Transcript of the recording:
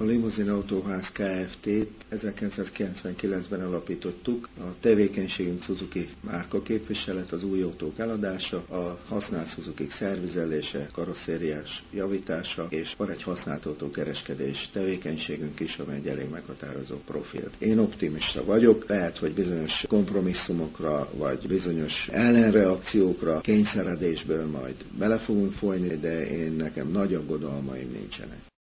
A Limuzin Autóház Kft-t 1999-ben alapítottuk. A tevékenységünk Suzuki márkaképviselet, az új autók eladása, a használt Suzuki szervizelése, karosszériás javítása, és van egy használt autókereskedés tevékenységünk is, amely egy elég meghatározó profil. Én optimista vagyok, lehet, hogy bizonyos kompromisszumokra, vagy bizonyos ellenreakciókra, kényszeredésből majd bele fogunk folyni, de én nekem nagy aggodalmaim nincsenek.